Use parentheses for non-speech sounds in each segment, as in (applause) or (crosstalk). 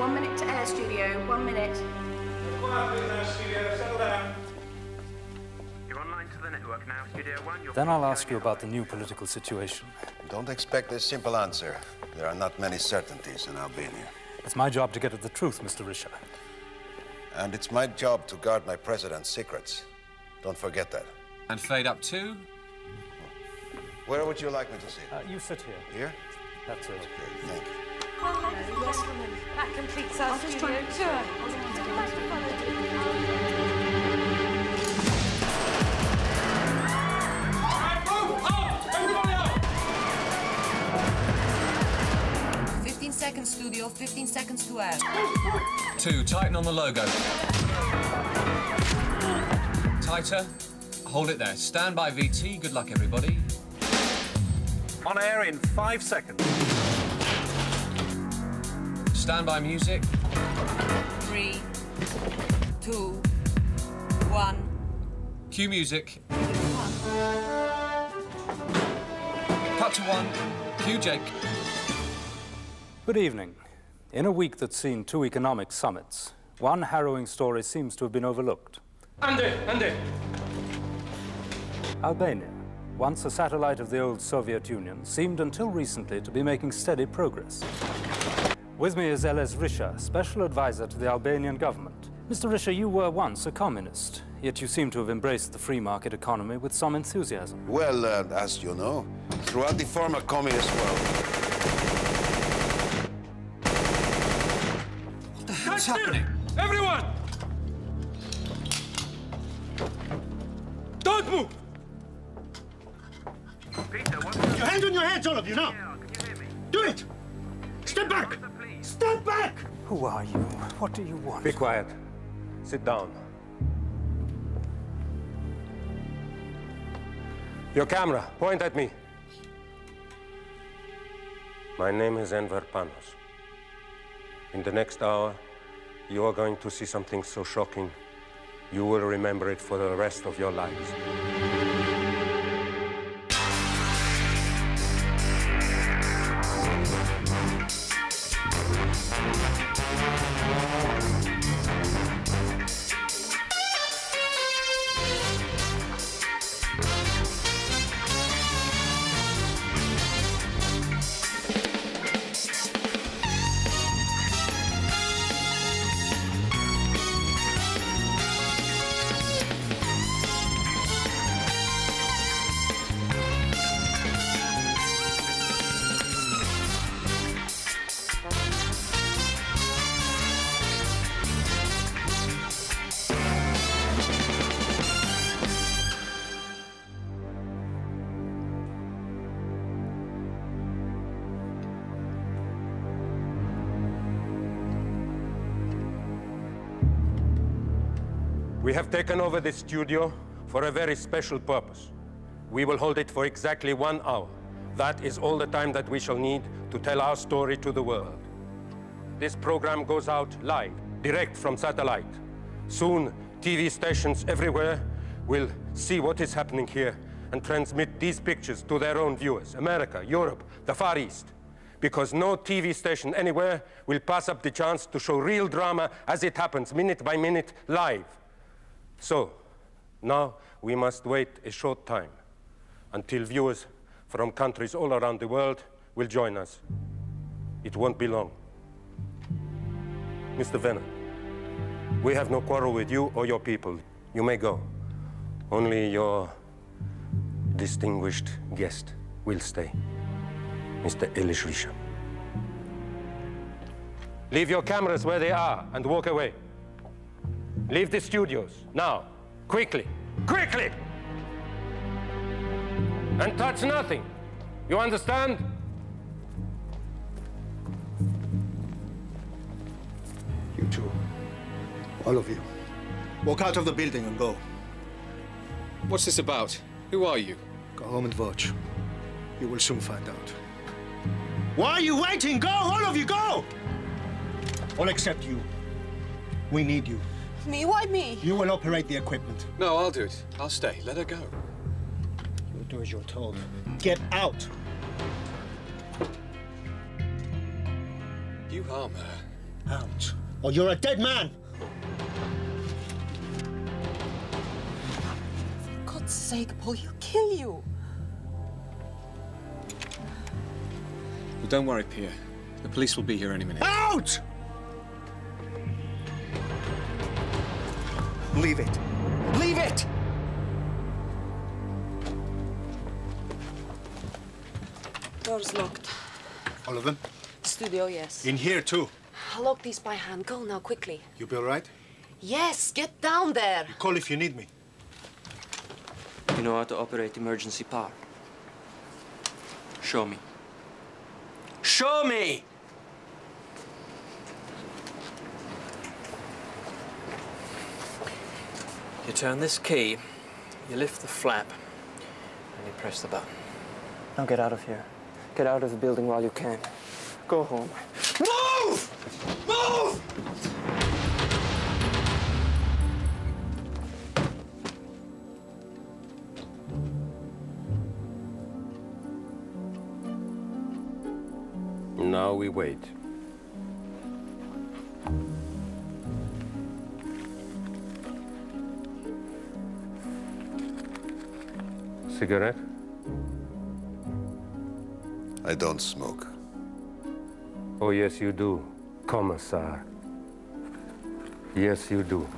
one minute to air studio, one minute. You're online to the network now, Studio One. You're Then I'll ask you about the new political situation. Don't expect a simple answer. There are not many certainties in Albania. It's my job to get at the truth, Mr. Risha. And it's my job to guard my president's secrets. Don't forget that. And fade up too? Where would you like me to sit? Uh, you sit here. Here? That's it. Okay, thank you. Yes, That completes our studio tour. Fifteen seconds, studio. Fifteen seconds to air. Two, tighten on the logo. Tighter. Hold it there. Stand by VT. Good luck, everybody. On air in five seconds. Stand by music. Three, two, one. Cue music. Cut to one. Cue Jake. Good evening. In a week that's seen two economic summits, one harrowing story seems to have been overlooked. Ande, Ande. Albania, once a satellite of the old Soviet Union, seemed until recently to be making steady progress. With me is Eles Risha, special advisor to the Albanian government. Mr. Risha, you were once a communist, yet you seem to have embraced the free market economy with some enthusiasm. Well, uh, as you know, throughout the former communist world, What's happening? Everyone! Don't move! Peter, what's Your hands on your heads, all of you, now! Who are you? What do you want? Be quiet. Sit down. Your camera, point at me. My name is Enver Panos. In the next hour, you are going to see something so shocking, you will remember it for the rest of your lives. Have taken over this studio for a very special purpose. We will hold it for exactly one hour. That is all the time that we shall need to tell our story to the world. This program goes out live, direct from satellite. Soon, TV stations everywhere will see what is happening here and transmit these pictures to their own viewers America, Europe, the Far East. Because no TV station anywhere will pass up the chance to show real drama as it happens, minute by minute, live. So, now we must wait a short time until viewers from countries all around the world will join us. It won't be long. Mr. Venner, we have no quarrel with you or your people. You may go. Only your distinguished guest will stay, Mr. Elish. Leave your cameras where they are and walk away. Leave the studios, now, quickly, quickly! And touch nothing. You understand? You two. All of you. Walk out of the building and go. What's this about? Who are you? Go home and watch. You will soon find out. Why are you waiting? Go, all of you, go! All except you. We need you. Me? Why me? You will operate the equipment. No, I'll do it. I'll stay. Let her go. You'll do as you're told. Get out! You harm her. Out, or you're a dead man! For God's sake, Paul, he'll kill you. Well, don't worry, Pierre. The police will be here any minute. Out! Leave it. Leave it! Door's locked. All of them? Studio, yes. In here, too. I'll lock these by hand. Go now, quickly. You'll be all right? Yes, get down there. Call if you need me. You know how to operate emergency power? Show me. Show me! You turn this key, you lift the flap, and you press the button. Now get out of here. Get out of the building while you can. Go home. Move! Move! Now we wait. Cigarette? I don't smoke. Oh, yes, you do, Commissar. Yes, you do.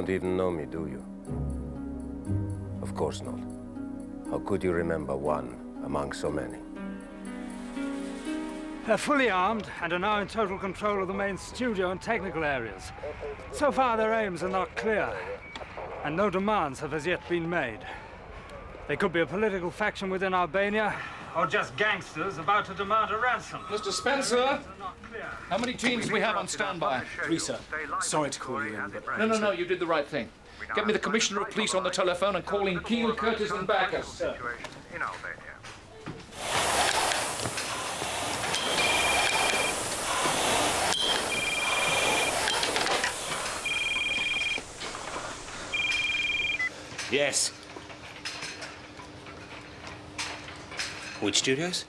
Don't even know me, do you? Of course not. How could you remember one among so many? They're fully armed and are now in total control of the main studio and technical areas. So far, their aims are not clear, and no demands have as yet been made. They could be a political faction within Albania, or just gangsters about to demand a ransom. Mr. Spencer, how many teams do we have on standby? Three, sir. Sorry to call you in, but... No, no, no, you did the right thing. Get me the Commissioner of Police on the telephone and call in Keel, Curtis and Backus. in Albania. Yes. Which studios?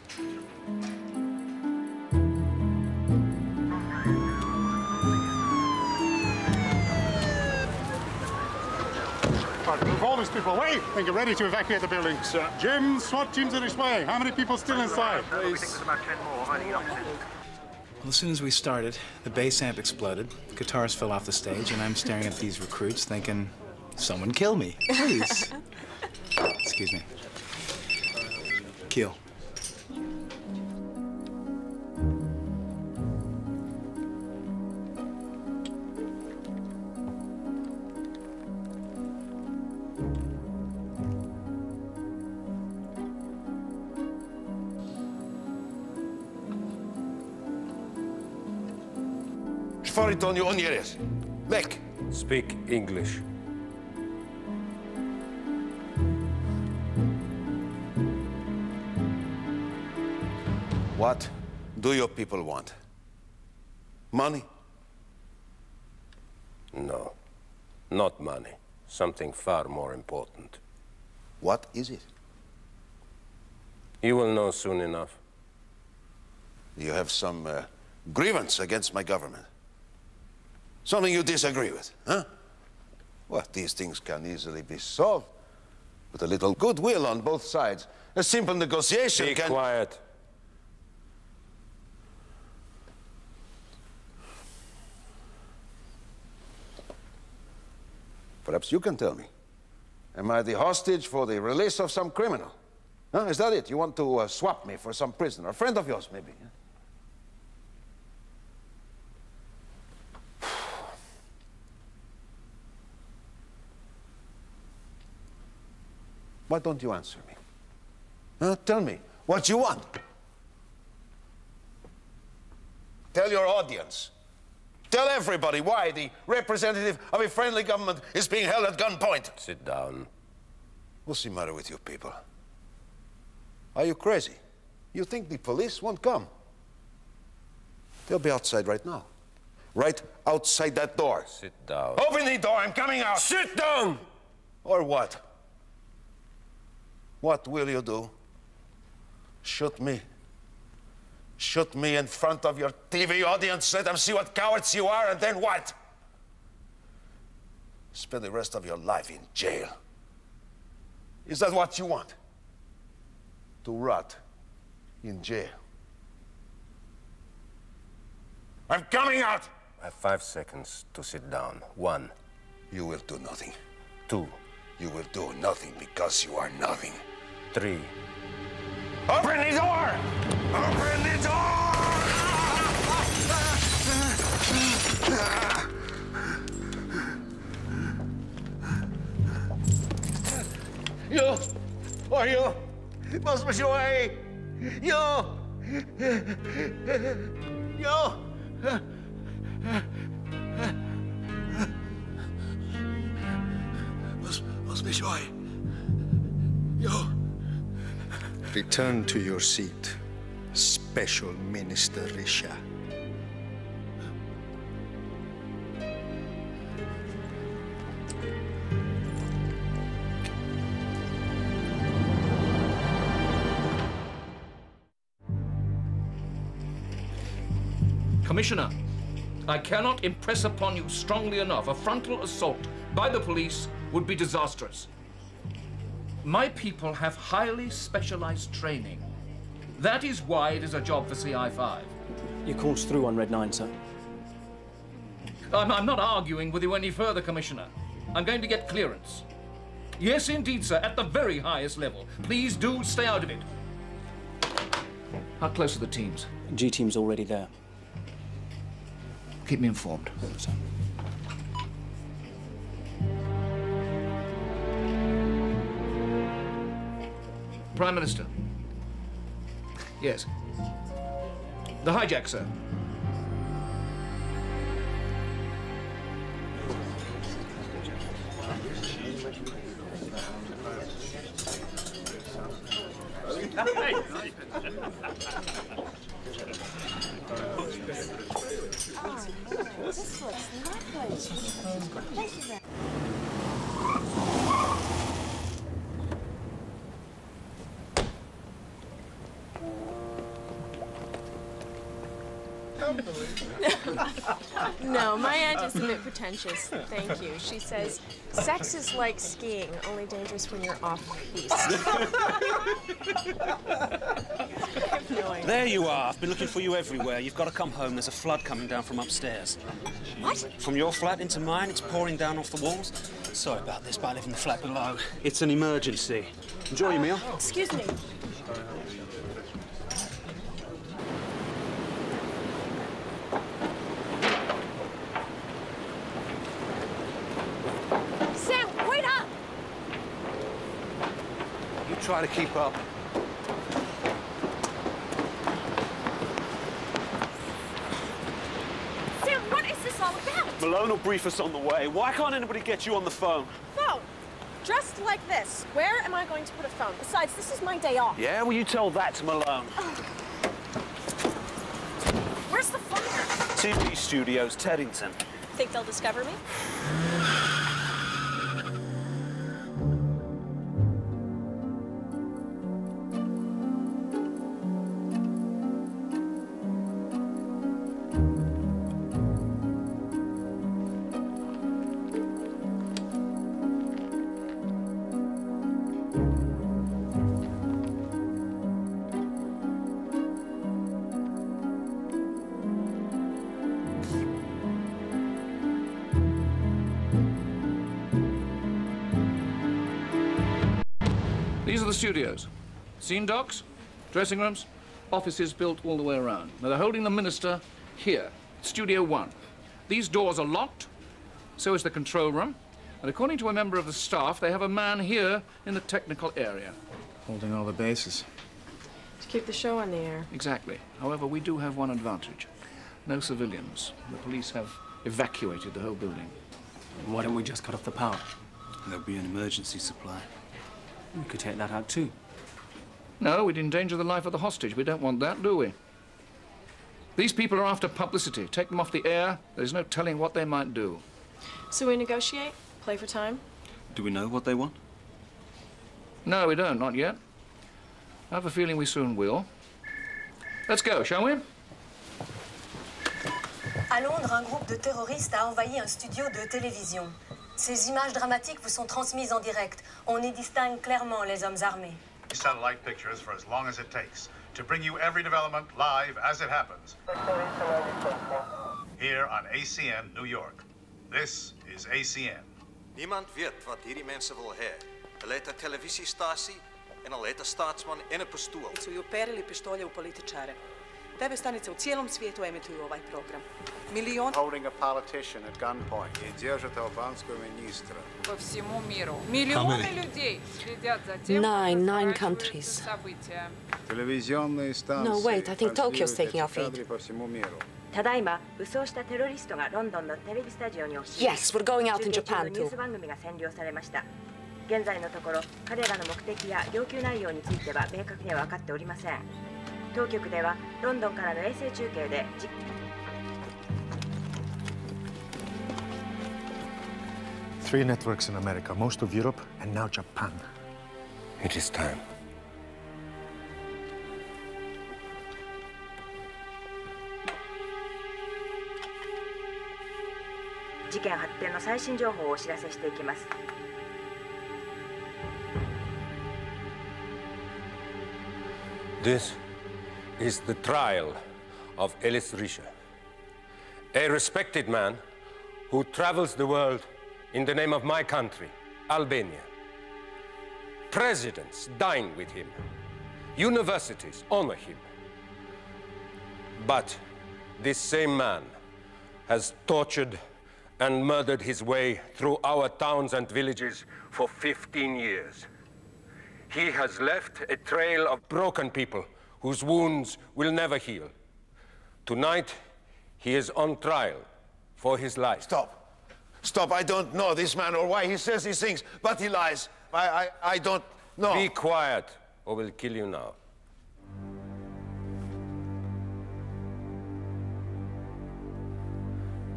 Right, move all these people away and get ready to evacuate the building. Sir. Jim, SWAT teams on its way. How many people still inside? We think there's about 10 more hiding officers. Well, as soon as we started, the bass amp exploded, The guitars fell off the stage, and I'm staring at these recruits thinking, someone kill me, please. (laughs) Excuse me. Keel. Shfaritonio Onieres. Mek. Speak English. What do your people want? Money? No, not money. Something far more important. What is it? You will know soon enough. You have some uh, grievance against my government. Something you disagree with, huh? Well, these things can easily be solved with a little goodwill on both sides. A simple negotiation Be can... quiet. Perhaps you can tell me. Am I the hostage for the release of some criminal? Huh? Is that it? You want to uh, swap me for some prisoner? A friend of yours, maybe? huh? Why don't you answer me? Huh? Tell me what you want. Tell your audience. Tell everybody why the representative of a friendly government is being held at gunpoint. Sit down. What's the matter with you people? Are you crazy? You think the police won't come? They'll be outside right now. Right outside that door. Sit down. Open the door, I'm coming out. Sit down! Or what? What will you do? Shoot me? Shoot me in front of your TV audience, let them see what cowards you are, and then what? Spend the rest of your life in jail. Is that what you want? To rot in jail. I'm coming out! I have five seconds to sit down. One. You will do nothing. Two. You will do nothing because you are nothing. Three. Open the door! Open the door! You! Are you? Mas Mashuay! You! You! Mas, Mas Mashuay! You! Return to your seat, Special Minister Risha. Commissioner, I cannot impress upon you strongly enough a frontal assault by the police would be disastrous. My people have highly specialized training. That is why it is a job for CI5. Your call's through on Red 9, sir. I'm, I'm not arguing with you any further, Commissioner. I'm going to get clearance. Yes, indeed, sir, at the very highest level. Please do stay out of it. How close are the teams? G team's already there. Keep me informed. Sir. Prime Minister. Yes. The hijack, sir. Thank you. She says sex is like skiing, only dangerous when you're off piste. (laughs) There you are. I've been looking for you everywhere. You've got to come home. There's a flood coming down from upstairs. What? From your flat into mine, it's pouring down off the walls. Sorry about this, but I live in the flat below. It's an emergency. Enjoy your meal. Excuse me. Sam, wait up! You try to keep up. Sam, what is this all about? Malone will brief us on the way. Why can't anybody get you on the phone? Phone. Dressed like this. Where am I going to put a phone? Besides, this is my day off. Yeah, well, you tell that to Malone. Where's the phone? TV Studios, Teddington. Think they'll discover me? Scene docks, dressing rooms, offices built all the way around. Now they're holding the minister here, Studio One. These doors are locked, so is the control room. And according to a member of the staff, they have a man here in the technical area. Holding all the bases. To keep the show on the air. Exactly. However, we do have one advantage. No civilians. The police have evacuated the whole building. Why don't we just cut off the power? There'll be an emergency supply. We could take that out too. No, we'd endanger the life of the hostage. We don't want that, do we? These people are after publicity. Take them off the air, there's no telling what they might do. So we negotiate? Play for time? Do we know what they want? No, we don't, not yet. I have a feeling we soon will. Let's go, shall we? À Londres, un groupe de terroristes a envahi un studio de télévision. Ces images dramatiques vous sont transmises en direct. On y distingue clairement les hommes armés. Satellite pictures for as long as it takes to bring you every development live as it happens. Here on ACN New York. This is ACN. Niemand weet wat hierdie mense wil hê. Hulle het 'n televisiestasie en hulle het 'n staatsman en 'n pastoor. su i uperili pištolje u političare. TV stanice u cijelom svijetu emituju ovaj program. Milion... Holding a politician at gunpoint. И держат албанского министра. По всему миру. Миллионы людей следят за тем, Nine, nine countries. события. Телевизионные станции. No, wait, I think Tokyo's taking our транслируют feed. эти кадры по всему миру. ただいま武装したテロリストがロンドンのテレビスタジオに押し Yes, we're going out in 中継中の Japan ニュー too. ス番組が占領されました現在のところ彼らの目的や要求内容については明確には分かっておりません 当局ではロンドンからの衛星中継で実 Three networks in America, most of Europe, and now Japan. It is time. 事件発展の最新情報をお知らせしていきます This is the trial of Elis Risha, a respected man who travels the world in the name of my country, Albania. Presidents dine with him. Universities honor him. But this same man has tortured and murdered his way through our towns and villages for 15 years. He has left a trail of broken people whose wounds will never heal. Tonight, he is on trial for his life. Stop. Stop. I don't know this man or why he says these things, but he lies. I, I, I don't know. Be quiet, or we'll kill you now.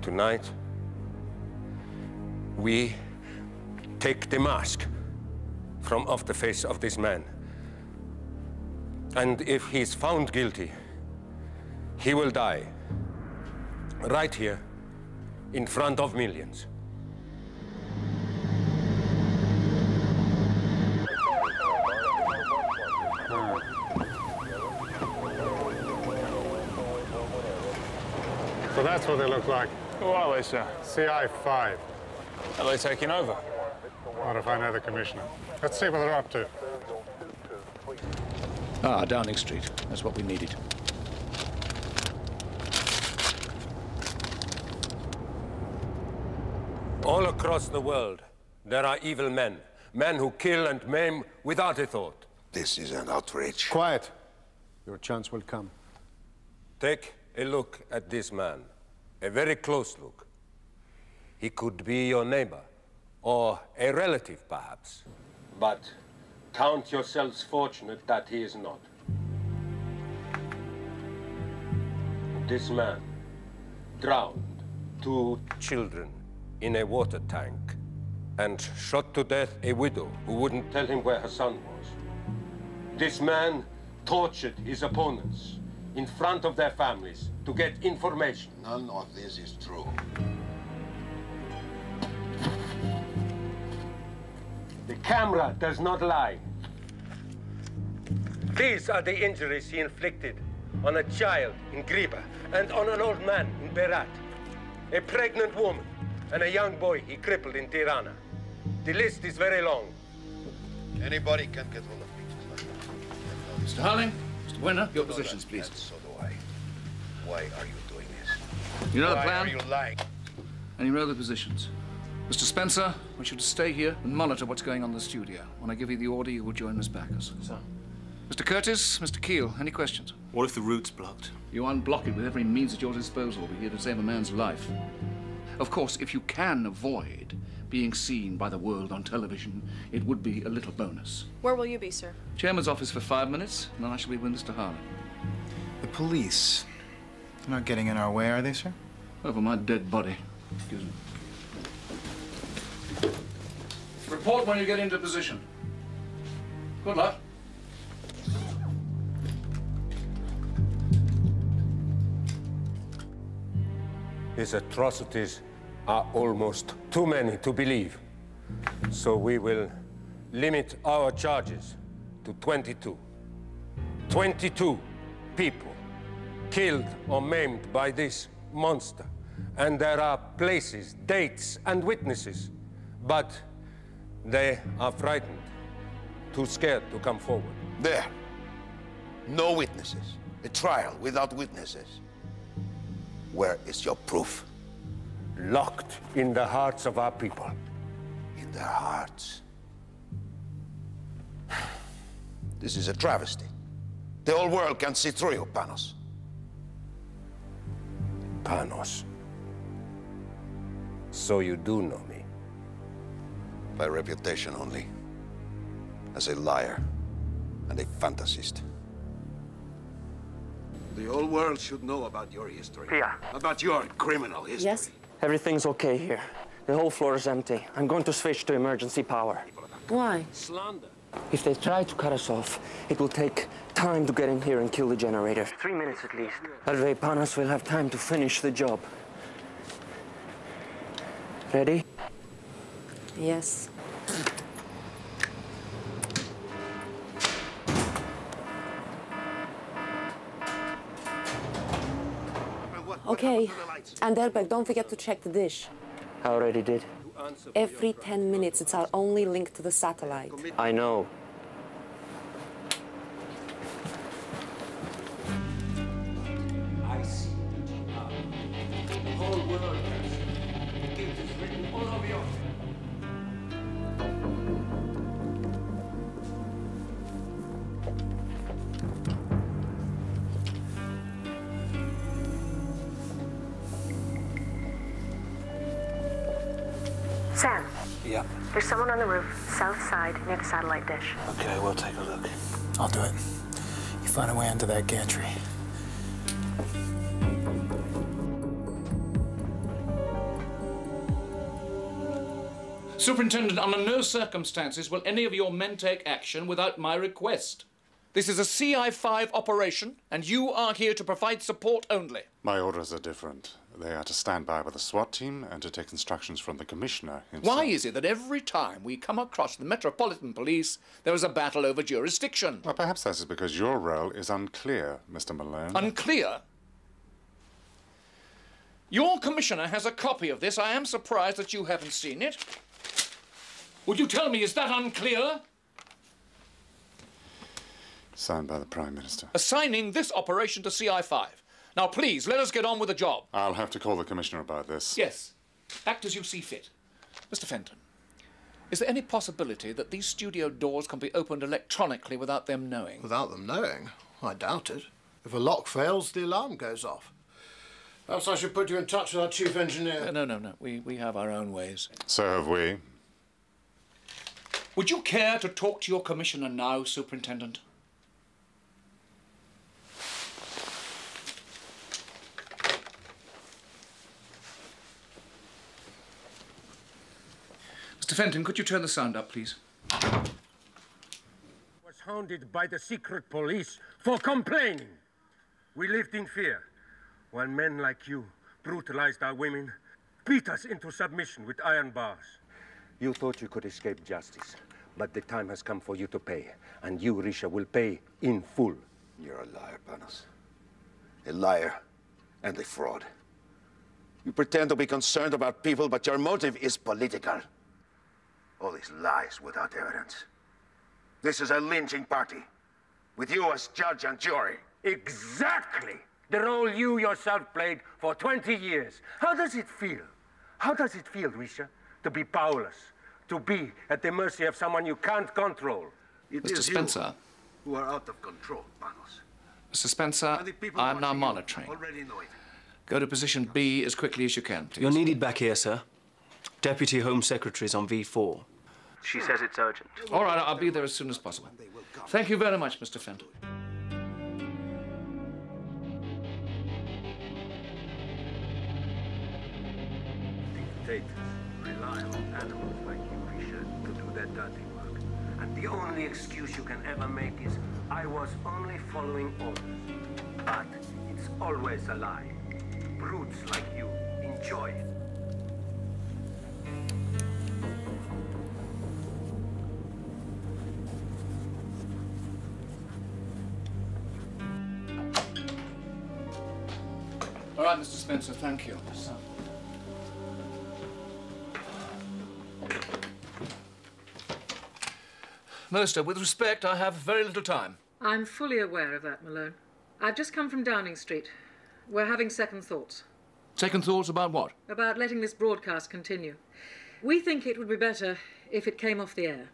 Tonight, we take the mask from off the face of this man. And if he's found guilty, he will die right here in front of millions. So that's what they look like. Who are they, sir? CI5. Are they taking over? I want to find out the commissioner. Let's see what they're up to. Ah, Downing Street. That's what we needed. All across the world, there are evil men. Men who kill and maim without a thought. This is an outrage. Quiet. Your chance will come. Take a look at this man. A very close look. He could be your neighbor, or a relative, perhaps. But count yourselves fortunate that he is not. This man drowned two children in a water tank and shot to death a widow who wouldn't tell him where her son was. This man tortured his opponents in front of their families to get information. None of this is true. The camera does not lie. These are the injuries he inflicted on a child in Griba and on an old man in Berat, a pregnant woman, and a young boy he crippled in Tirana. The list is very long. Anybody can get hold of pictures like that. Mr. Harling, Mr. Wenner, your positions, please. So do I. Why are you doing this? You know the Why plan? are you lying? And you know the positions. Mr. Spencer, I want you to stay here and monitor what's going on in the studio. When I give you the order, you will join Miss Backus. Sir. Mr. Curtis, Mr. Keel, any questions? What if the route's blocked? You unblock it with every means at your disposal. We're here to save a man's life. Of course, if you can avoid being seen by the world on television, it would be a little bonus. Where will you be, sir? Chairman's office for five minutes, and then I shall be with Mr. Harlan. The police. They're not getting in our way, are they, sir? Over my dead body. Excuse me. Report when you get into position. Good luck. His atrocities are almost too many to believe. So we will limit our charges to 22. 22 people killed or maimed by this monster. And there are places, dates, and witnesses. But they are frightened, too scared to come forward. There. No witnesses. A trial without witnesses. Where is your proof? Locked in the hearts of our people. In their hearts. This is a travesty. The whole world can see through you, Panos. Panos. So you do know me? By reputation only. As a liar and a fantasist. The whole world should know about your history. Pia. About your criminal history. Yes? Everything's okay here. The whole floor is empty. I'm going to switch to emergency power. Why? Slander. If they try to cut us off, it will take time to get in here and kill the generator. Three minutes at least. That way Panos will have time to finish the job. Ready? Yes. Okay. And Derbeck, don't forget to check the dish. I already did. Every 10 minutes, it's our only link to the satellite. I know. Sam, Yeah. there's someone on the roof, south side, near the satellite dish. Okay, we'll take a look. I'll do it. You find a way into that gantry. Superintendent, under no circumstances will any of your men take action without my request. This is a CI-5 operation, and you are here to provide support only. My orders are different. They are to stand by with the SWAT team and to take instructions from the commissioner himself. Why is it that every time we come across the Metropolitan Police, there is a battle over jurisdiction? Well, perhaps that is because your role is unclear, Mr. Malone. Unclear? Your commissioner has a copy of this. I am surprised that you haven't seen it. Would you tell me, is that unclear? Signed by the Prime Minister. Assigning this operation to CI5. Now, please, let us get on with the job. I'll have to call the commissioner about this. Yes. Act as you see fit. Mr. Fenton, is there any possibility that these studio doors can be opened electronically without them knowing? Without them knowing? I doubt it. If a lock fails, the alarm goes off. Perhaps I should put you in touch with our chief engineer. No, no, no. We, we have our own ways. So have we. Would you care to talk to your commissioner now, Superintendent? Mr. Fenton, could you turn the sound up, please? I was hounded by the secret police for complaining. We lived in fear, while men like you brutalized our women, beat us into submission with iron bars. You thought you could escape justice, but the time has come for you to pay, and you, Risha, will pay in full. You're a liar, Panos. A liar and a fraud. You pretend to be concerned about people, but your motive is political. All these lies without evidence. This is a lynching party, with you as judge and jury. Exactly! The role you yourself played for 20 years. How does it feel? How does it feel, Risha, to be powerless, to be at the mercy of someone you can't control. Mr. Spencer. who are out of control, Panos. Mr. Spencer, I'm now monitoring. Already know it. Go to position B as quickly as you can, please. You're needed back here, sir. Deputy Home Secretary's on V4. She says it's urgent. All right, I'll be there as soon as possible. Thank you very much, Mr. Fenton. Dictators rely on animals like you, Fisher, to do their dirty work. And the only excuse you can ever make is, I was only following orders. But it's always a lie. Brutes like you enjoy it. All right, Mr. Spencer, thank you. Minister, with respect, I have very little time. I'm fully aware of that, Malone. I've just come from Downing Street. We're having second thoughts Second thoughts about what? about letting this broadcast continue. We think it would be better if it came off the air.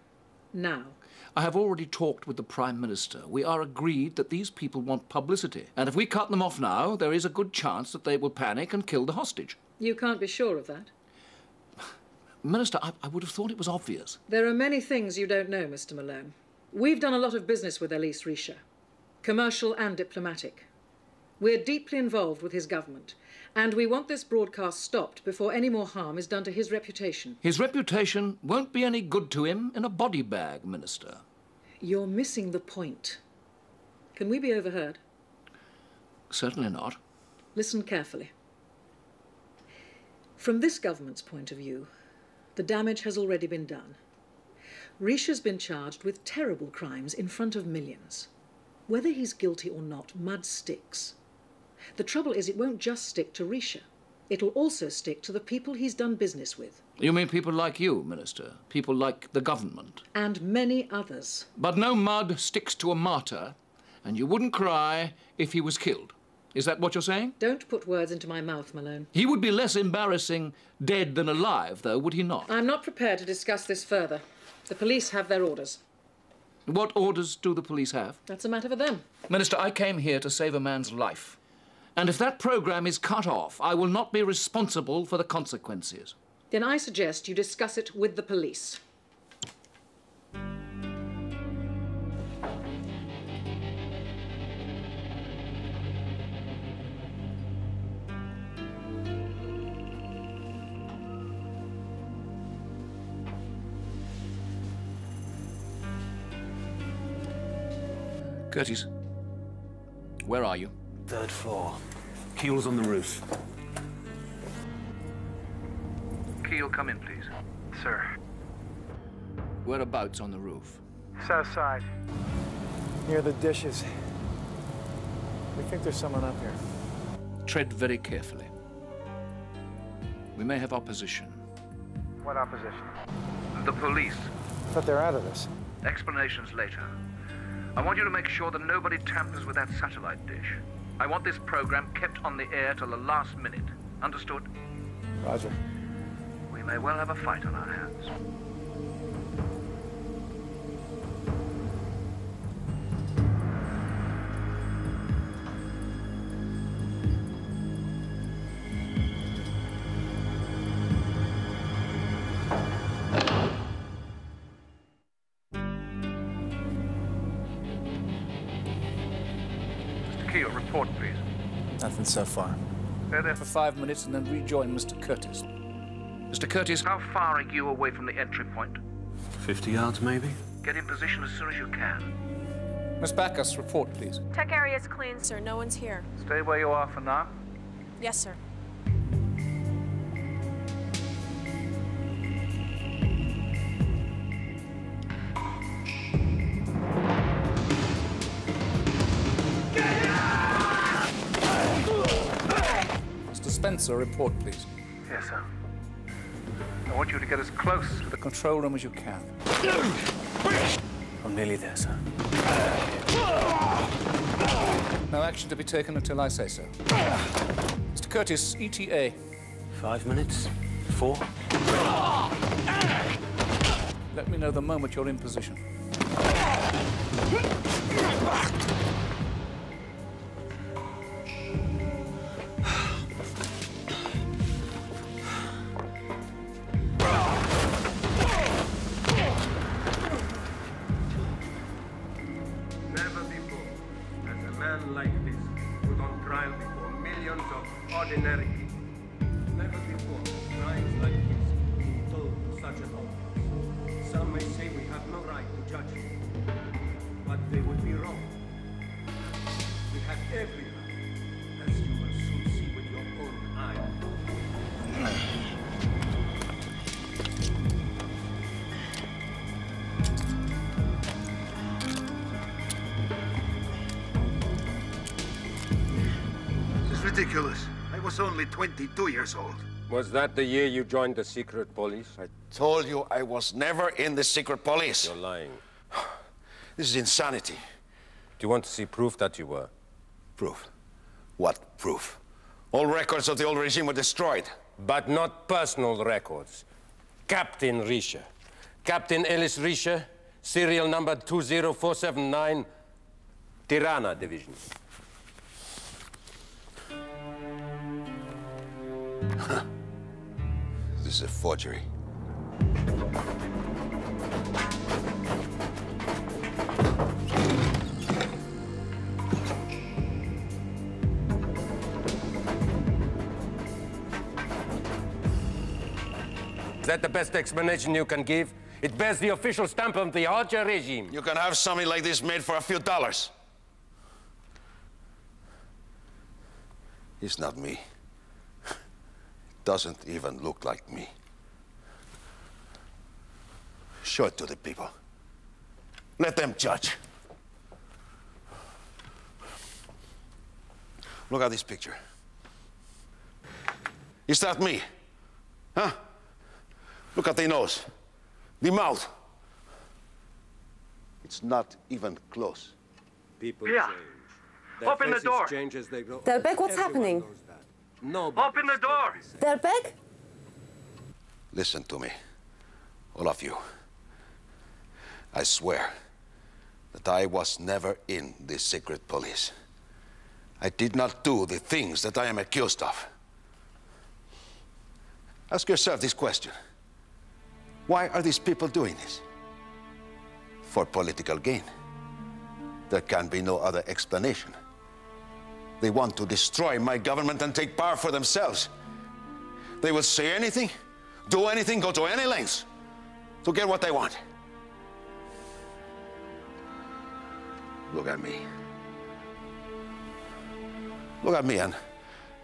Now. I have already talked with the Prime Minister. We are agreed that these people want publicity. And if we cut them off now, there is a good chance that they will panic and kill the hostage. You can't be sure of that. (sighs) Minister, I, I would have thought it was obvious. There are many things you don't know, Mr. Malone. We've done a lot of business with Elise Risha, commercial and diplomatic. We're deeply involved with his government, and we want this broadcast stopped before any more harm is done to his reputation. His reputation won't be any good to him in a body bag, Minister. You're missing the point. Can we be overheard? Certainly not. Listen carefully. From this government's point of view, the damage has already been done. Risha's been charged with terrible crimes in front of millions. Whether he's guilty or not, mud sticks. The trouble is, it won't just stick to Risha. It'll also stick to the people he's done business with, You mean people like you, Minister? People like the government? and many others. But no mud sticks to a martyr, and you wouldn't cry if he was killed. Is that what you're saying? Don't put words into my mouth, Malone. He would be less embarrassing dead than alive, though, would he not? I'm not prepared to discuss this further. The police have their orders. What orders do the police have? That's a matter for them. Minister, I came here to save a man's life. And if that program is cut off, I will not be responsible for the consequences. Then I suggest you discuss it with the police. Curtis, where are you? Third floor. Keel's on the roof. Keel, come in, please. Sir. Whereabouts on the roof? South side. Near the dishes. We think there's someone up here. Tread very carefully. We may have opposition. What opposition? The police. But they're out of this. Explanations later. I want you to make sure that nobody tampers with that satellite dish. I want this program kept on the air till the last minute. Understood? Roger. We may well have a fight on our hands. So far. Stay there for five minutes and then rejoin Mr. Curtis. Mr. Curtis, how far are you away from the entry point? 50 yards, maybe? Get in position as soon as you can. Miss Backus, report, please. Tech area's clean, sir. No one's here. Stay where you are for now. Yes, sir. Mr. Spencer, report, please. Yes, sir. I want you to get as close to the control room as you can. I'm nearly there, sir. No action to be taken until I say so. Mr. Curtis, ETA. Five minutes? Four? Let me know the moment you're in position. Ridiculous. I was only 22 years old. Was that the year you joined the secret police? I told you I was never in the secret police. You're lying. (sighs) This is insanity. Do you want to see proof that you were? Proof? What proof? All records of the old regime were destroyed. But not personal records. Captain Risha. Captain Ellis Risha, serial number 20479, Tirana Division. (laughs) This is a forgery. Is that the best explanation you can give? It bears the official stamp of the Hoxha regime. You can have something like this made for a few dollars. It's not me. It doesn't even look like me. Show it to the people. Let them judge. Look at this picture. Is that me? Huh? Look at the nose, the mouth. It's not even close. People Yeah. change. Their Open the faces door. change as they grow. Delbek, what's Everyone happening? Knows that. No. Open the door! Delbek? Listen to me, all of you. I swear that I was never in the secret police. I did not do the things that I am accused of. Ask yourself this question Why are these people doing this? For political gain. There can be no other explanation. They want to destroy my government and take power for themselves. They will say anything, do anything, go to any lengths to get what they want. Look at me. Look at me and,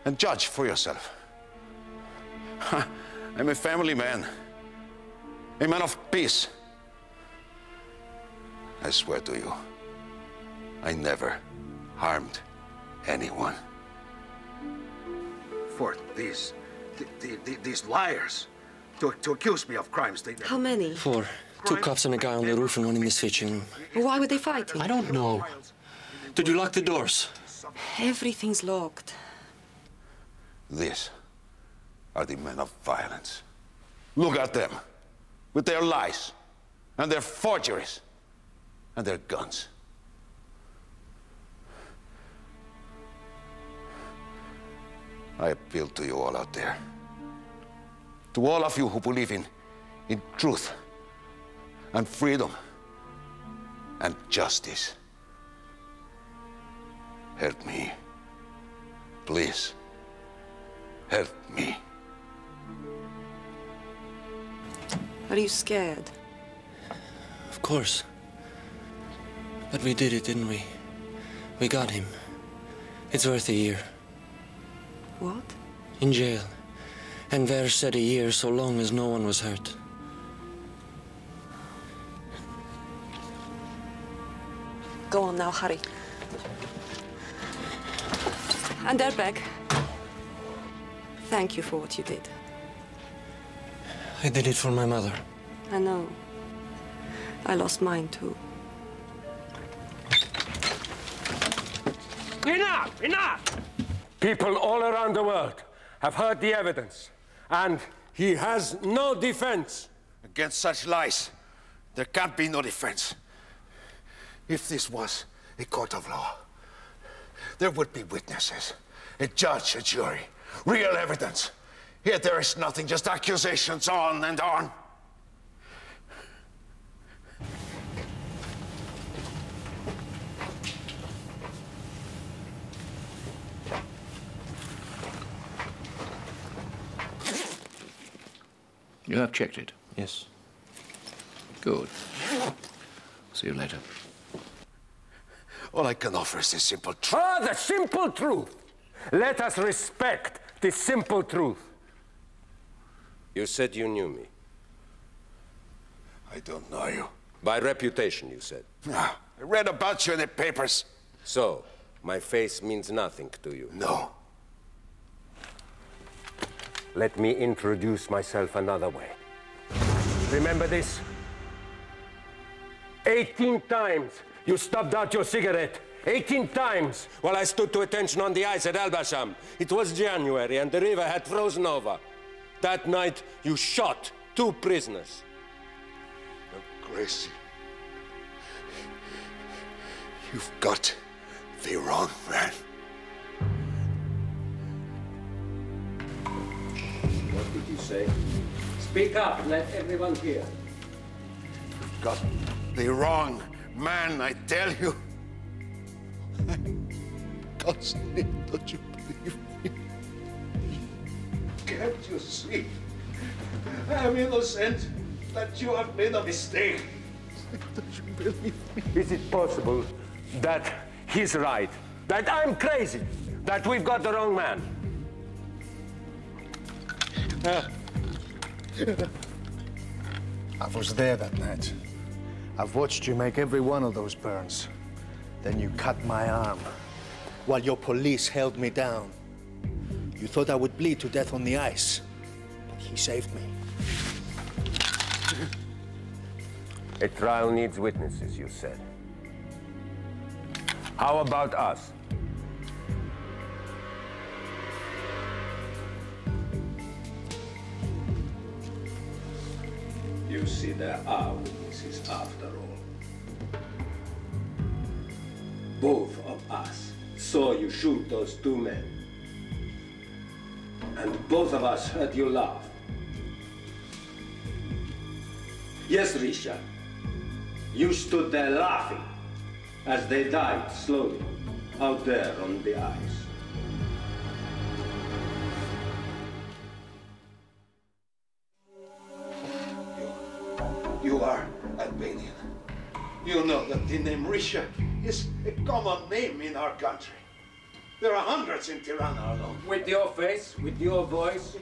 and judge for yourself. (laughs) I'm a family man, a man of peace. I swear to you, I never harmed anyone. For these, th- th- th- these liars to, to accuse me of crimes they How many? Four. Two cops and a guy on the roof and one in the switching room. Why were they fighting? I don't know. Did you lock the doors? Everything's locked. These are the men of violence. Look at them with their lies and their forgeries and their guns. I appeal to you all out there. To all of you who believe in, in truth and freedom and justice. Help me. Please. Help me. Are you scared? Of course. But we did it, didn't we? We got him. It's worth a year. What? In jail. And Ver said a year so long as no one was hurt. Go on now, hurry. And Delbek. Thank you for what you did. I did it for my mother. I know. I lost mine too. Enough! Enough! People all around the world have heard the evidence. And He has no defense. Against such lies, there can't be no defense. If this was a court of law, there would be witnesses, a judge, a jury, real evidence. Here there is nothing, just accusations on and on. You have checked it? Yes. Good. See you later. All I can offer is a simple truth. Ah, the simple truth. Let us respect the simple truth. You said you knew me. I don't know you. By reputation, you said. Ah, I read about you in the papers. So, my face means nothing to you? No. Let me introduce myself another way. Remember this? 18 times you stubbed out your cigarette. 18 times while I stood to attention on the ice at Elbasan. It was January and the river had frozen over. That night you shot two prisoners. You're crazy. You've got the wrong man. What did you say? Speak up, let everyone hear. You've got the wrong man, I tell you. (laughs) God's name, don't you believe me? Can't you see? I am innocent, that you have made a mistake. Don't you believe me? Is it possible that he's right? That I'm crazy? That we've got the wrong man? (laughs) I was there that night. I've watched you make every one of those burns. Then you cut my arm while your police held me down. You thought I would bleed to death on the ice, but he saved me. A trial needs witnesses, you said. How about us? There are uh, witnesses after all. Both of us saw you shoot those two men. And both of us heard you laugh. Yes, Risha. You stood there laughing as they died slowly out there on the ice. The name Risha is a common name in our country. There are hundreds in Tirana alone. With your face, with your voice.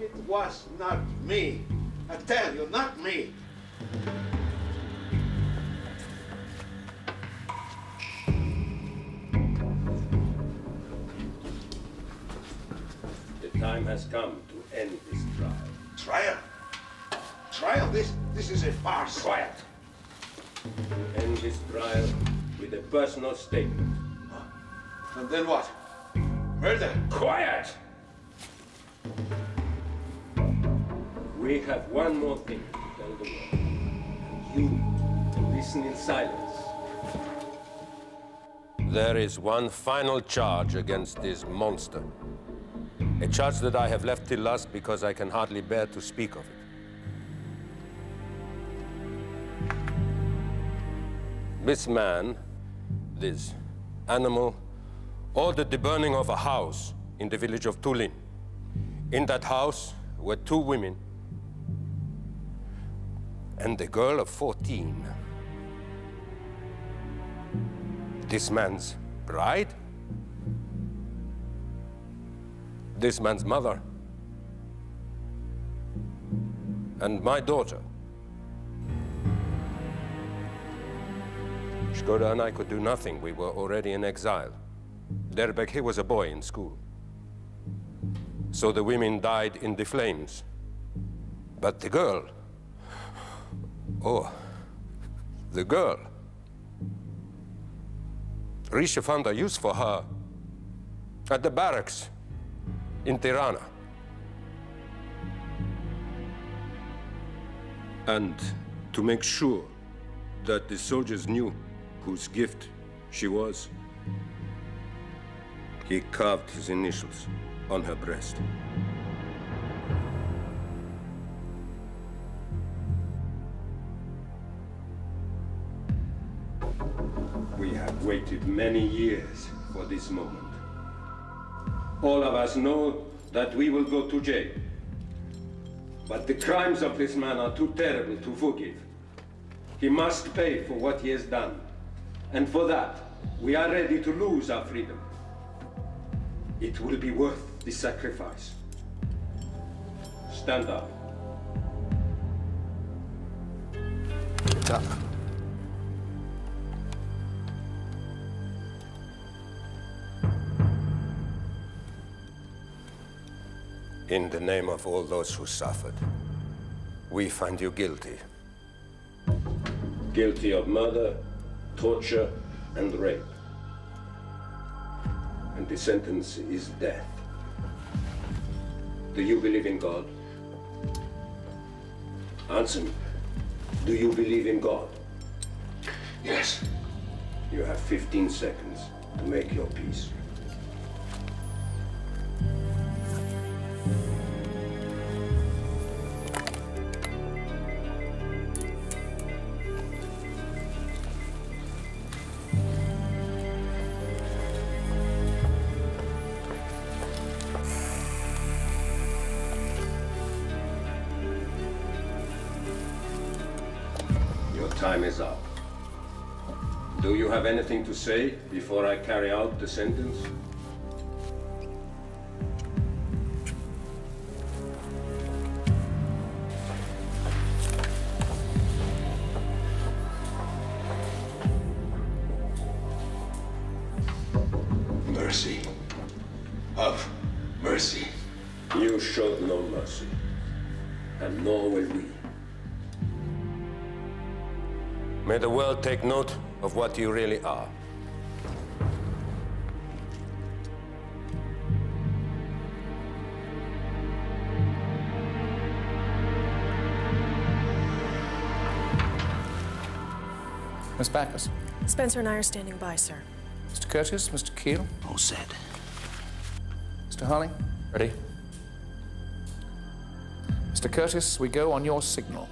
It was not me. I tell you, not me. The time has come to end this trial. Trial? Trial? This, this is a farce. Quiet. End this trial with a personal statement. And then what? Murder? Quiet! We have one more thing to tell the world. And you will listen in silence. There is one final charge against this monster. A charge that I have left till last because I can hardly bear to speak of it. This man, this animal, ordered the burning of a house in the village of Tulin. In that house were two women and a girl of 14. This man's bride? This man's mother? And my daughter? Skoda and I could do nothing. We were already in exile. Derbek, he was a boy in school. So the women died in the flames. But the girl, oh, the girl, Risha found a use for her at the barracks in Tirana. And to make sure that the soldiers knew whose gift she was, he carved his initials on her breast. We have waited many years for this moment. All of us know that we will go to jail. But the crimes of this man are too terrible to forgive. He must pay for what he has done. And for that, we are ready to lose our freedom. It will be worth the sacrifice. Stand up. Get up. In the name of all those who suffered, we find you guilty. Guilty of murder, torture, and rape. And the sentence is death. Do you believe in God? Answer me. Do you believe in God? Yes. You have 15 seconds to make your peace. Say before I carry out the sentence? Mercy. Of mercy. You showed no mercy, and nor will we. May the world take note of what you really are. Miss Backus. Spencer and I are standing by, sir. Mr. Curtis, Mr. Keel. All set. Mr. Harling. Ready. Mr. Curtis, we go on your signal.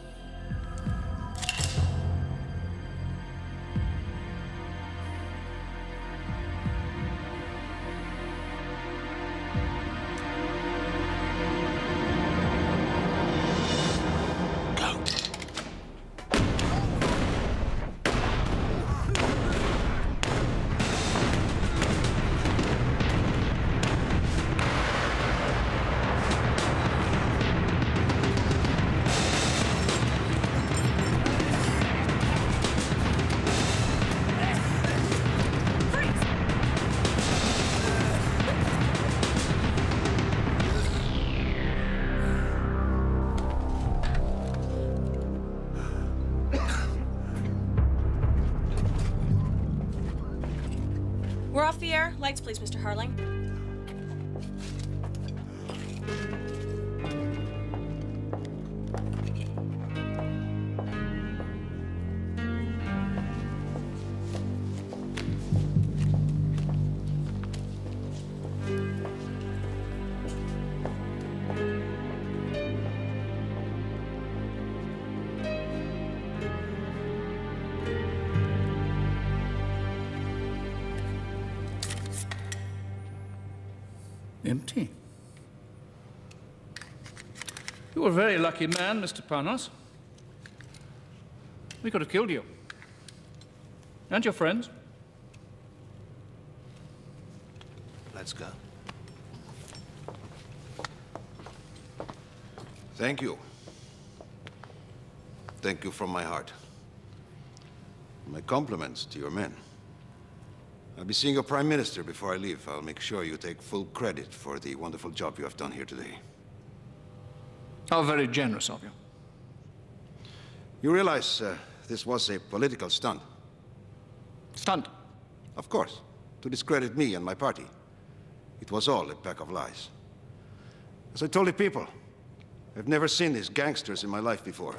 Empty. You're a very lucky man, Mr. Panos. We could have killed you. And your friends. Let's go. Thank you. Thank you from my heart. My compliments to your men. I'll be seeing your Prime Minister before I leave. I'll make sure you take full credit for the wonderful job you have done here today. How very generous of you. You realize uh, this was a political stunt? Stunt? Of course. To discredit me and my party. It was all a pack of lies. As I told the people, I've never seen these gangsters in my life before.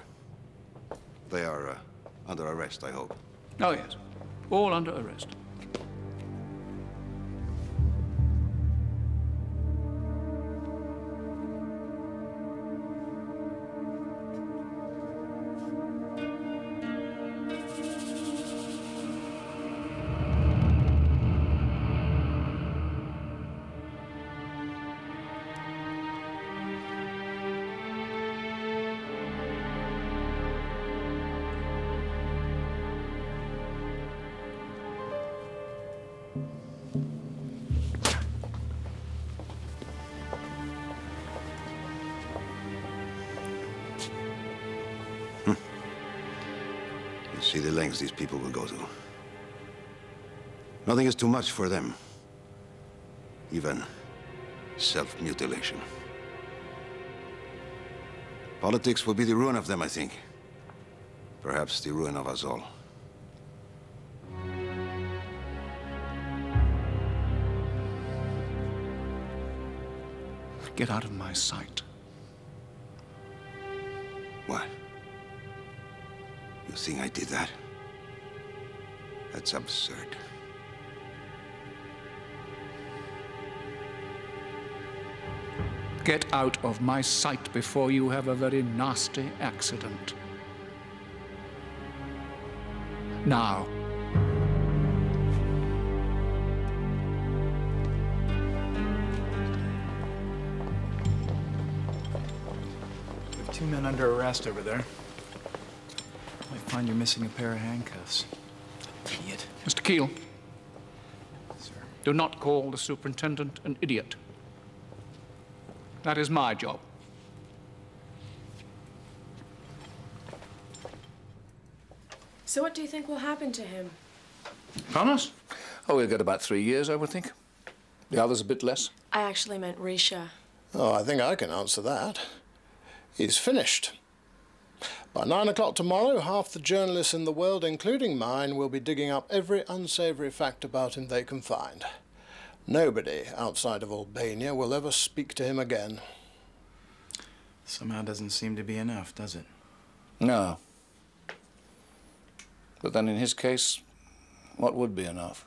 They are uh, under arrest, I hope. Oh, yes. All under arrest. See the lengths these people will go to. Nothing is too much for them. Even self-mutilation. Politics will be the ruin of them, I think. Perhaps the ruin of us all. Get out of my sight. You think I did that? That's absurd. Get out of my sight before you have a very nasty accident. Now. We have two men under arrest over there. Might find you're missing a pair of handcuffs. Idiot. Mr. Keel. Sir. Do not call the superintendent an idiot. That is my job. So what do you think will happen to him? Connors? Oh, we'll get about three years, I would think. The others a bit less. I actually meant Risha. Oh, I think I can answer that. He's finished. By nine o'clock tomorrow, half the journalists in the world, including mine, will be digging up every unsavory fact about him they can find. Nobody outside of Albania will ever speak to him again. Somehow doesn't seem to be enough, does it? No. But then in his case, what would be enough?